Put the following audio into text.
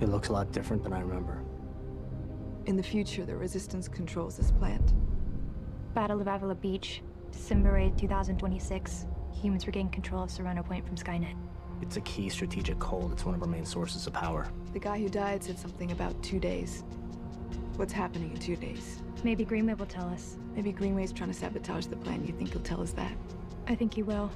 It looks a lot different than I remember. In the future, the Resistance controls this plant. Battle of Avila Beach, December 8, 2026. Humans regain control of Serrano Point from Skynet. It's a key strategic hold. It's one of our main sources of power. The guy who died said something about two days. What's happening in two days? Maybe Greenway will tell us. Maybe Greenway's trying to sabotage the plan. You think he'll tell us that? I think he will.